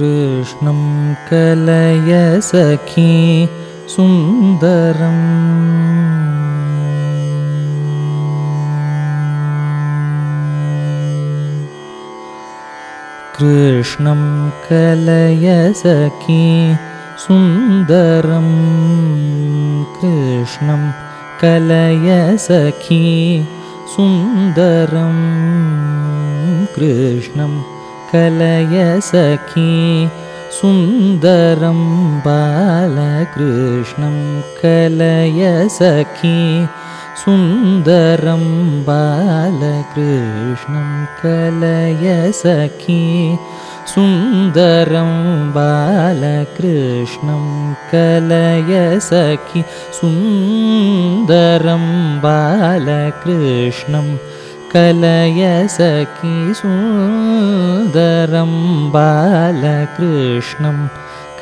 कृष्णं कलय सखी सुन्दरम्। कृष्णं कलय सखी सुन्दरं कृष्णं कलय सखी सुन्दरं कृष्णं कलय सखी सुन्दरं बालकृष्णं कलय सखी सुन्दरं बालकृष्णं कलय सखी सुन्दरं बालकृष्णं कलय सखी सुन्दरं बालकृष्णं कलय सखी सुन्दरं बालकृष्णं।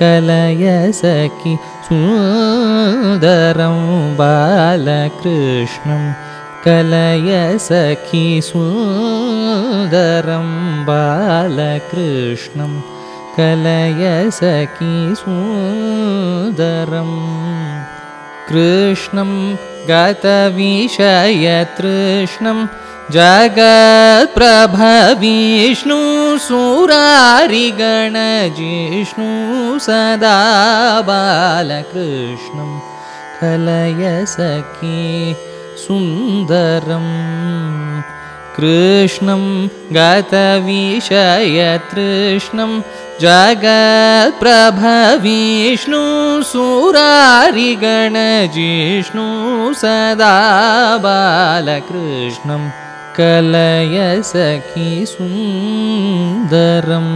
कलय सखी सुन्दरं बालकृष्णं। कलय सखी सुन्दरं बालकृष्णं। कलय सखी सुन्दरम् कृष्णं। गतविषयतृष्णं जगत्प्रभविष्णु सुरारिगणजिष्णु सदा बालकृष्णं कलय सखी सुन्दरम् कृष्णं गतविषयतृष्णं जगत्प्रभविष्णु सुरारिगणजिष्णु सदा बालकृष्णं कलय सखी सुन्दरम्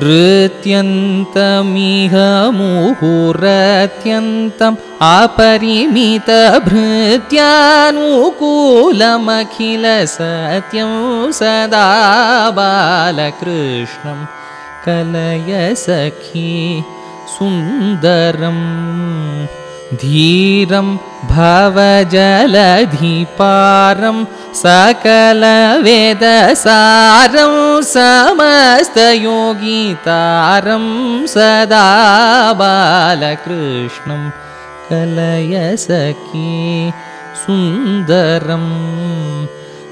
नृत्यन्तमिह मुहुरत्यन्तम् अपरिमितभृत्यानुकूलमखिलसत्यं सदा बालकृष्णं कलय सखी सुन्दरम् धीरं भवजलधिपारं सकलवेदसारं समस्तयोगितारं सदा बालकृष्णं कलय सखी सुन्दरम्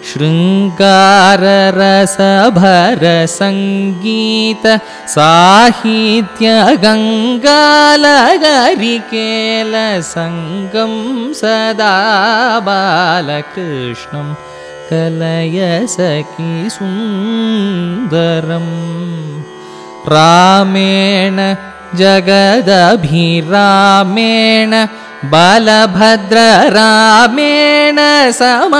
शृङ्गाररसभरसङ्गीत साहित्यगङ्गालगरिकेलसङ्गं सदा बालकृष्णं कलय सखी सुन्दरम् रामेण जगदभिरामेण बलभद्ररामेण समवाप्तकामेन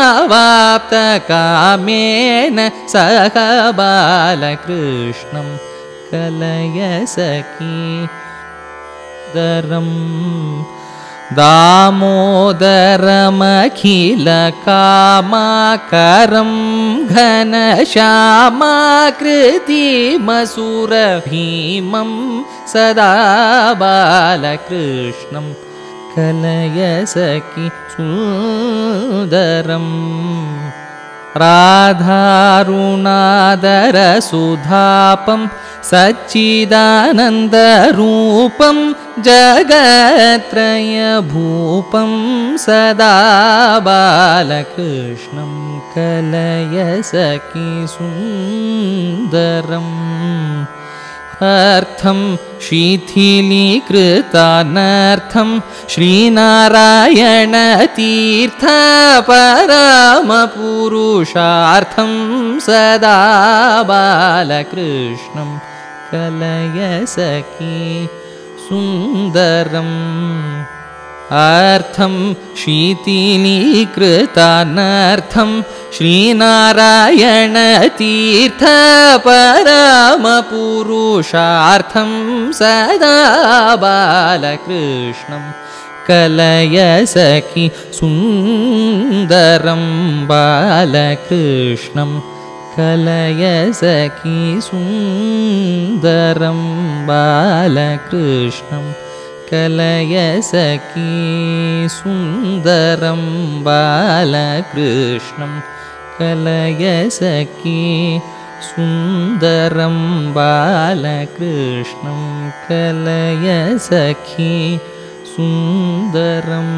सह बालकृष्णं कलय सखी दरम् दामोदरमखिलकामाकरं घनश्यामाकृतिमसुरभीमं सदा बालकृष्णं कलय सखी सुन्दरम् राधारुणादरसुधापं सच्चिदानन्दरूपं जगत्त्रयभूपं सदा बालकृष्णं कलय सखी सुन्दरम्। अर्थं शिथिलीकृतानर्थं श्रीनारायणतीर्थपरमपुरुषार्थं सदा बालकृष्णं कलय सखी सुन्दरम्। अर्थं शिथिलीकृतानर्थं श्रीनारायणतीर्थपरमपुरुषार्थं सदा बालकृष्णं। कलय सखी सुन्दरं बालकृष्णं कलय सखी सुन्दरं बालकृष्णं कलय सखी सुन्दरं बालकृष्णं कलय सखी सुन्दरं बालकृष्णं कलय सखी सुन्दरम्